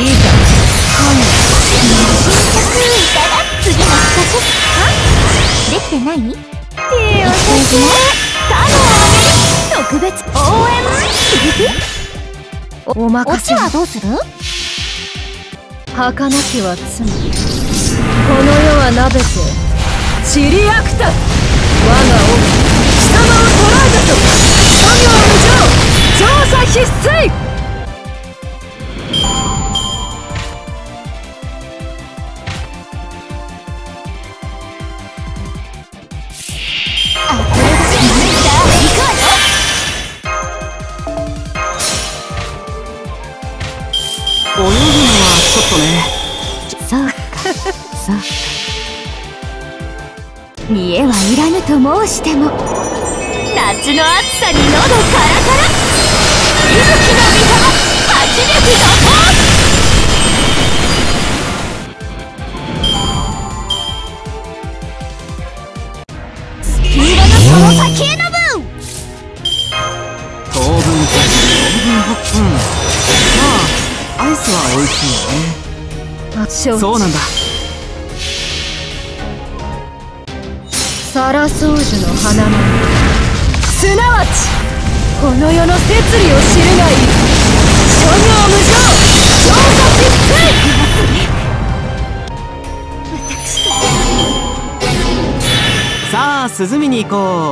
い？ざ次の企画できてないいいお先生他の特別応援お任せはどうする儚きは罪この世はなべて散りあくた我が王ちょっとね。そうか。そう見栄はいらぬと申しても夏の暑さに喉カラカラ。息吹の御様初めてのスピードのその先への分当分か当分ほうん。まあアイスは美味しいよね。そうなんだ。サラソウジュの花の。すなわちこの世の摂理を知るがいい。諸行無常。調査必須さあ涼みに行こう